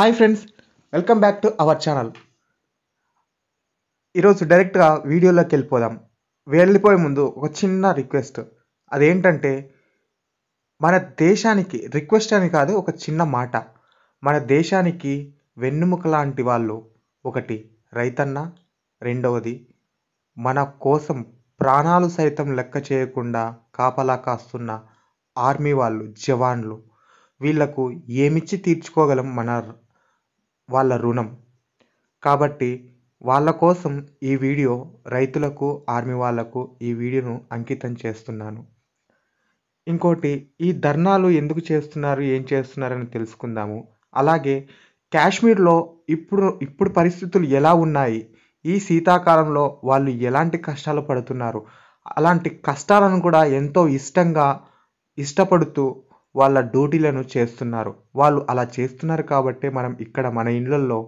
Hi friends welcome back to our channel ఈరోజు డైరెక్ట్గా వీడియోలోకి వెళ్ళిపోదాం. వెళ్ళిపోయే ముందు ఒక చిన్న రిక్వెస్ట్ అదేంటంటే మన దేశానికి రిక్వెస్ట్ అని కాదు ఒక చిన్న మాట. మన దేశానికి వెన్నెముక లాంటి వాళ్ళు. ఒకటి రైతన్న. రెండవది మన కోసం ప్రాణాలు సైతం లెక్క చేయకుండా కాపలా కాస్తున్న ఆర్మీ వాళ్ళు జవాన్లు. వీళ్ళకు ఏమిచ్చి తీర్చుకోగలం మన వాళ్ళ రుణం. కాబట్టి వాళ్ళ కోసం ఈ వీడియో రైతులకు ఆర్మీ వాళ్ళకు ఈ వీడియోను అంకితం చేస్తున్నాను. ఇంకోటి ఈ ధర్నాలు ఎందుకు చేస్తున్నారు ఏం చేస్తున్నారని తెలుసుకుందాము. అలాగే కాశ్మీర్లో ఇప్పుడు ఇప్పుడు పరిస్థితులు ఎలా ఉన్నాయి? ఈ శీతాకాలంలో వాళ్ళు ఎలాంటి కష్టాలు పడుతున్నారు? అలాంటి కష్టాలను కూడా ఎంతో ఇష్టంగా ఇష్టపడుతూ వాళ్ళ డ్యూటీలను చేస్తున్నారు. వాళ్ళు అలా చేస్తున్నారు కాబట్టి మనం ఇక్కడ మన ఇళ్ళల్లో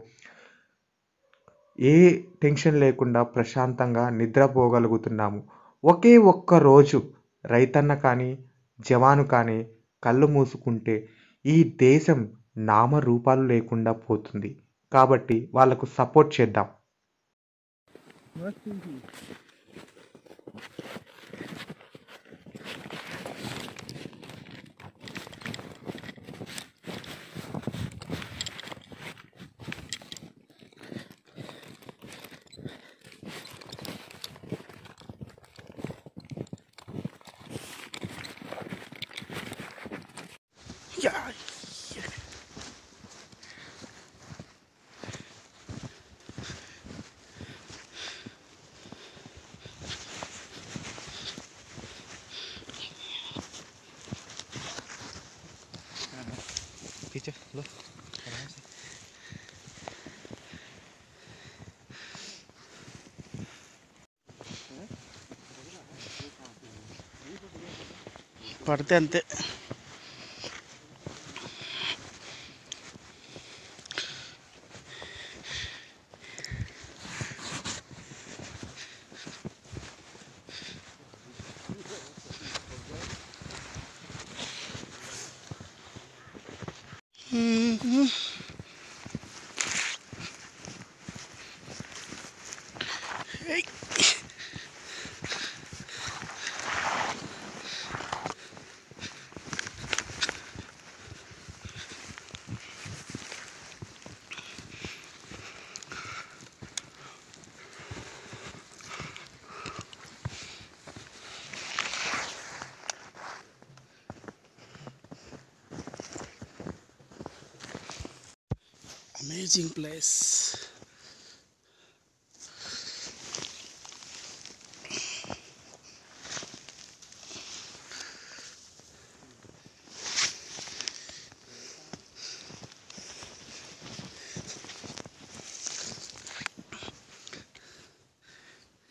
ఏ టెన్షన్ లేకుండా ప్రశాంతంగా నిద్రపోగలుగుతున్నాము ఒకే ఒక్క రోజు రైతన్న కానీ జవాను కానీ కళ్ళు మూసుకుంటే ఈ దేశం నామరూపాలు లేకుండా పోతుంది. కాబట్టి వాళ్ళకు సపోర్ట్ చేద్దాం. Viste, los. Partente. 嗯嗯。amazing place.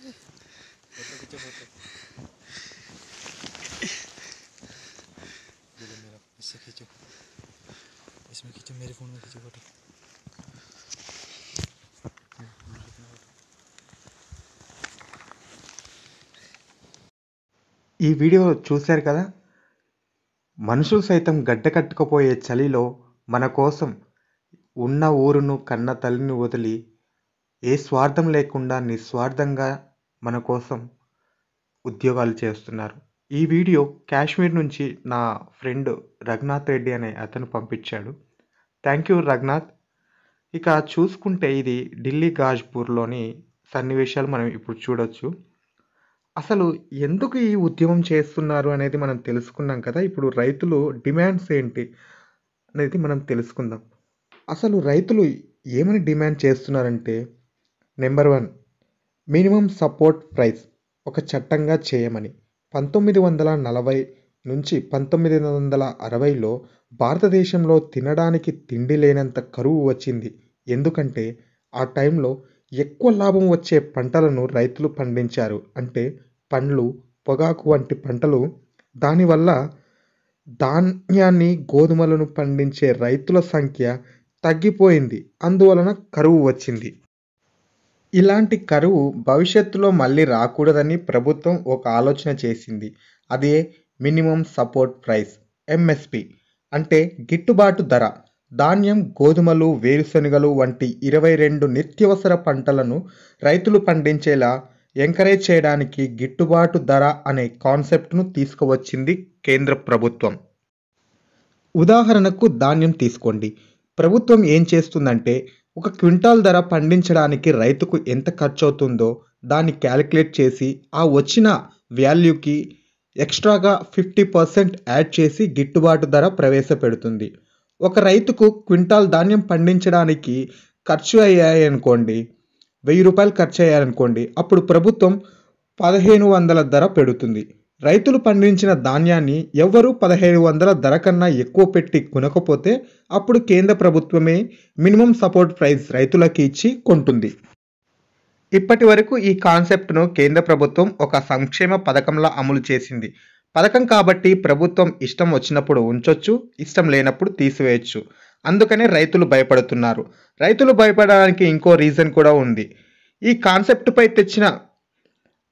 इसमें खींचो मेरे फ़ोन में खींचो फ़ोटो। ఈ వీడియో చూశారు కదా? మనుషులు సైతం గడ్డ కట్టుకుపోయే చలిలో మన కోసం ఉన్న ఊరును కన్న తల్లిని వదిలి ఏ స్వార్థం లేకుండా నిస్వార్థంగా మన కోసం ఉద్యోగాలు చేస్తున్నారు. ఈ వీడియో కాశ్మీర్ నుంచి నా ఫ్రెండ్ రఘునాథ్ రెడ్డి అనే అతను పంపించాడు. Thank you Raghunath. ఇక చూసుకుంటే ఇది ఢిల్లీ గాజ్పూర్లోని సన్నివేశాలు మనం ఇప్పుడు చూడొచ్చు. అసలు ఎందుకు ఈ ఉద్యమం చేస్తున్నారు అనేది మనం తెలుసుకున్నాం కదా. ఇప్పుడు రైతులు డిమాండ్స్ ఏంటి అనేది మనం తెలుసుకుందాం. అసలు రైతులు ఏమని డిమాండ్ చేస్తున్నారంటే number one minimum support price ఒక చట్టంగా చేయమని. పంతొమ్మిది వందల నలభై నుంచి పంతొమ్మిది వందల అరవైలో భారతదేశంలో తినడానికి తిండి లేనంత కరువు వచ్చింది. ఎందుకంటే ఆ టైంలో ఎక్కువ లాభం వచ్చే పంటలను రైతులు పండించారు. అంటే పండ్లు పొగాకు వంటి పంటలు. దానివల్ల ధాన్యాన్ని గోధుమలను పండించే రైతుల సంఖ్య తగ్గిపోయింది. అందువలన కరువు వచ్చింది. ఇలాంటి కరువు భవిష్యత్తులో మళ్ళీ రాకూడదని ప్రభుత్వం ఒక ఆలోచన చేసింది. అదే మినిమం సపోర్ట్ ప్రైస్ ఎంఎస్పి. అంటే గిట్టుబాటు ధర. ధాన్యం గోధుమలు వేరుశనగలు వంటి ఇరవై రెండు నిత్యవసర పంటలను రైతులు పండించేలా ఎంకరేజ్ చేయడానికి గిట్టుబాటు ధర అనే కాన్సెప్ట్ను తీసుకువచ్చింది కేంద్ర ప్రభుత్వం. ఉదాహరణకు ధాన్యం తీసుకోండి. ప్రభుత్వం ఏం చేస్తుందంటే ఒక క్వింటాల్ ధర పండించడానికి రైతుకు ఎంత ఖర్చు అవుతుందో దాన్ని క్యాలిక్యులేట్ చేసి ఆ వచ్చిన వాల్యూకి ఎక్స్ట్రాగా ఫిఫ్టీ పర్సెంట్ యాడ్ చేసి గిట్టుబాటు ధర ప్రవేశపెడుతుంది. ఒక రైతుకు క్వింటాల్ ధాన్యం పండించడానికి ఖర్చు అయ్యాయి అనుకోండి వెయ్యి రూపాయలు ఖర్చు అయ్యాయనుకోండి అప్పుడు ప్రభుత్వం పదిహేను వందల ధర పెడుతుంది. రైతులు పండించిన ధాన్యాన్ని ఎవ్వరూ పదిహేను వందల ధర కన్నా ఎక్కువ పెట్టి కొనకపోతే అప్పుడు కేంద్ర ప్రభుత్వమే మినిమం సపోర్ట్ ప్రైస్ రైతులకి ఇచ్చి కొంటుంది. ఇప్పటి వరకు ఈ కాన్సెప్ట్ను కేంద్ర ప్రభుత్వం ఒక సంక్షేమ పథకంలా అమలు చేసింది. పథకం కాబట్టి ప్రభుత్వం ఇష్టం వచ్చినప్పుడు ఉంచొచ్చు ఇష్టం లేనప్పుడు తీసివేయచ్చు. అందుకనే రైతులు భయపడుతున్నారు. రైతులు భయపడడానికి ఇంకో రీజన్ కూడా ఉంది. ఈ కాన్సెప్ట్పై తెచ్చిన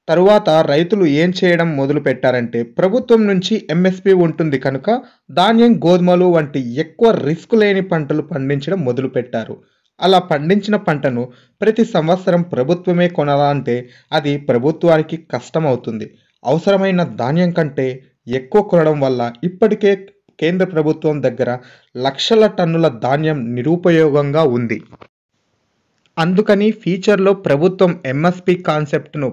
తరువాత రైతులు ఏం చేయడం మొదలు పెట్టారంటే ప్రభుత్వం నుంచి ఎంఎస్పి ఉంటుంది కనుక ధాన్యం గోధుమలు వంటి ఎక్కువ రిస్క్ లేని పంటలు పండించడం మొదలుపెట్టారు అలా పండించిన పంటను ప్రతి సంవత్సరం ప్రభుత్వమే కొనాలంటే అది ప్రభుత్వానికి కష్టం అవుతుంది అవసరమైన ధాన్యం కంటే ఎక్కువ కొనడం వల్ల ఇప్పటికే కేంద్ర ప్రభుత్వం దగ్గర లక్షల టన్నుల ధాన్యం నిరుపయోగంగా ఉంది. అందుకని ఫ్యూచర్లో ప్రభుత్వం ఎంఎస్పి కాన్సెప్ట్ను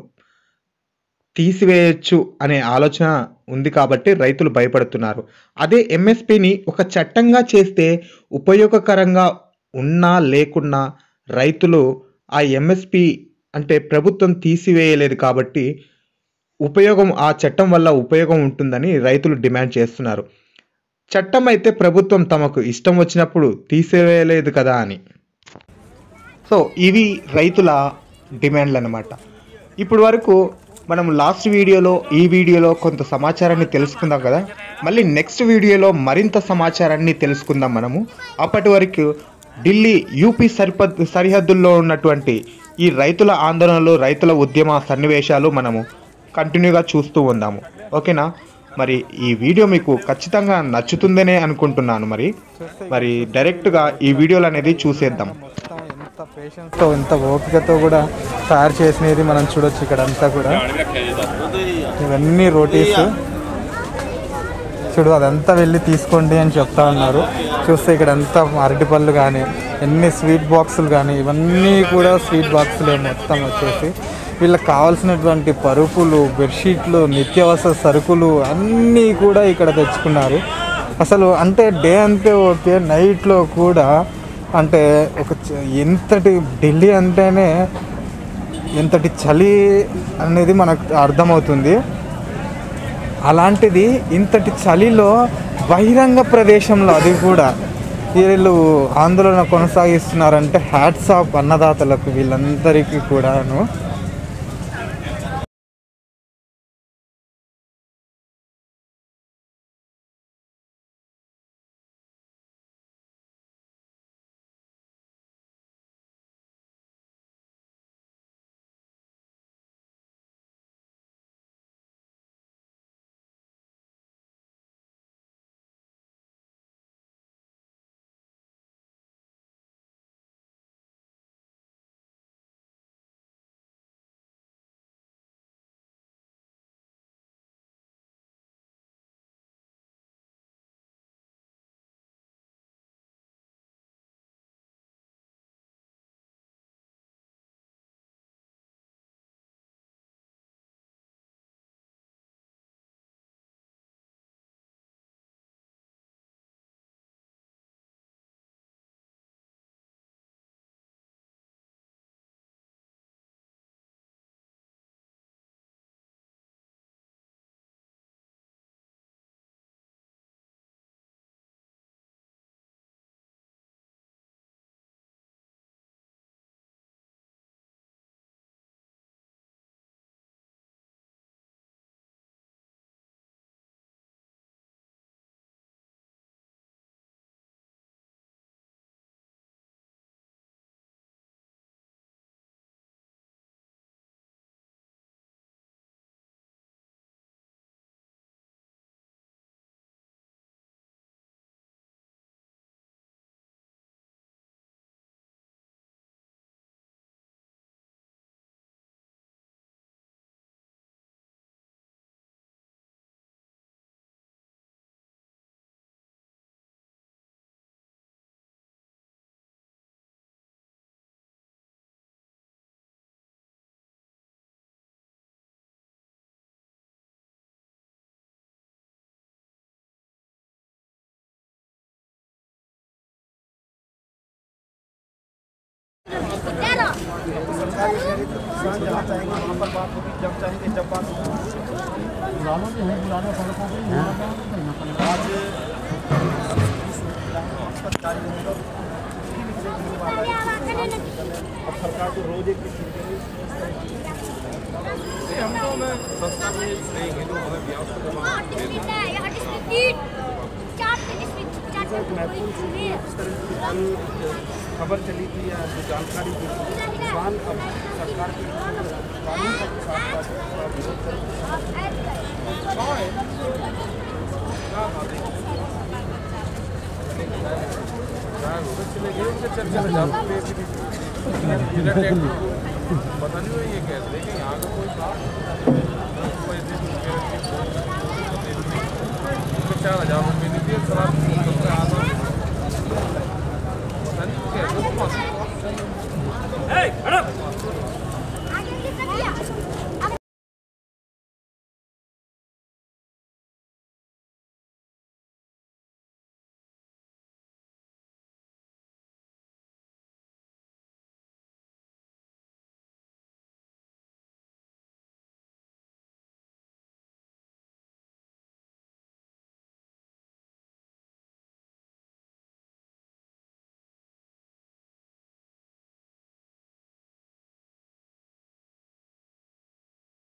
తీసివేయచ్చు అనే ఆలోచన ఉంది కాబట్టి రైతులు భయపడుతున్నారు. అదే ఎంఎస్పిని ఒక చట్టంగా చేస్తే ఉపయోగకరంగా ఉన్నా లేకున్నా రైతులు ఆ ఎంఎస్పి అంటే ప్రభుత్వం తీసివేయలేదు కాబట్టి ఉపయోగం ఆ చట్టం వల్ల ఉపయోగం ఉంటుందని రైతులు డిమాండ్ చేస్తున్నారు. చట్టం అయితే ప్రభుత్వం తమకు ఇష్టం వచ్చినప్పుడు తీసివేయలేదు కదా అని. సో ఇవి రైతుల డిమాండ్లు అనమాట ఇప్పుడు వరకు మనం లాస్ట్ వీడియోలో ఈ వీడియోలో కొంత సమాచారాన్ని తెలుసుకుందాం కదా. మళ్ళీ నెక్స్ట్ వీడియోలో మరింత సమాచారాన్ని తెలుసుకుందాం మనము. అప్పటి వరకు ఢిల్లీ యూపీ సరిపద్ సరిహద్దుల్లో ఉన్నటువంటి ఈ రైతుల ఆందోళనలు రైతుల ఉద్యమ సన్నివేశాలు మనము కంటిన్యూగా చూస్తూ ఉందాము. ఓకేనా? మరి ఈ వీడియో మీకు ఖచ్చితంగా నచ్చుతుందనే అనుకుంటున్నాను మరి. మరి డైరెక్ట్గా ఈ వీడియోలు అనేది చూసేద్దాం. ఎంత పేషెన్స్తో ఎంత ఓపికతో కూడా తయారు చేసినది మనం చూడొచ్చు ఇక్కడ అంతా కూడా. ఇవన్నీ రోటీస్. చూడు అదంతా వెళ్ళి తీసుకోండి అని చెప్తా ఉన్నారు. చూస్తే ఇక్కడ అంతా అరటిపళ్ళు కానీ ఎన్ని స్వీట్ బాక్సులు కానీ ఇవన్నీ కూడా స్వీట్ బాక్సులే మొత్తం వచ్చేసి. వీళ్ళకి కావాల్సినటువంటి పరుపులు బెడ్షీట్లు నిత్యావసర సరుకులు అన్నీ కూడా ఇక్కడ తెచ్చుకున్నారు. అసలు అంటే డే అంతే ఓకే నైట్లో కూడా అంటే ఒక చ- ఎంతటి ఢిల్లీ అంటేనే ఎంతటి చలి అనేది మనకు అర్థమవుతుంది. అలాంటిది ఇంతటి చలిలో బహిరంగ ప్రదేశంలో అది కూడా వీళ్ళు ఆందోళన కొనసాగిస్తున్నారంటే హ్యాట్స్ ఆఫ్ అన్నదాతలకు వీళ్ళందరికీ కూడాను. सरकारी तो किसान जहाँ चाहेंगे वहाँ पर बात होगी जब चाहेंगे जब बात होगी आज सरकारी अब सरकार को रोज एक हम तो मैं लेंगे तो हमें चीज़ें महत्वपूर्ण चीज़ें इस तरह की कल खबर चली थी या जो जानकारी थी किसान अब सरकार के कानून का साथ साथ विरोध कर पता नहीं ये कह रहे कि यहाँ का कोई